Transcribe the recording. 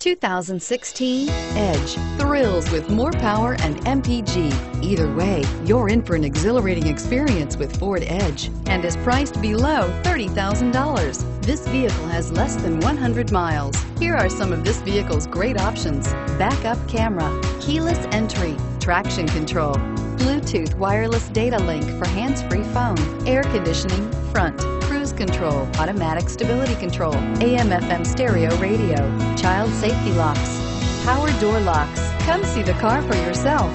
2016 Edge thrills with more power and MPG. Either way, you're in for an exhilarating experience with Ford Edge and is priced below $30,000. This vehicle has less than 100 miles. Here are some of this vehicle's great options. Backup camera, keyless entry, traction control, Bluetooth wireless data link for hands-free phone, air conditioning, front, cruise control, automatic stability control, AM FM stereo radio, child safety locks, power door locks. Come see the car for yourself.